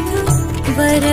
वर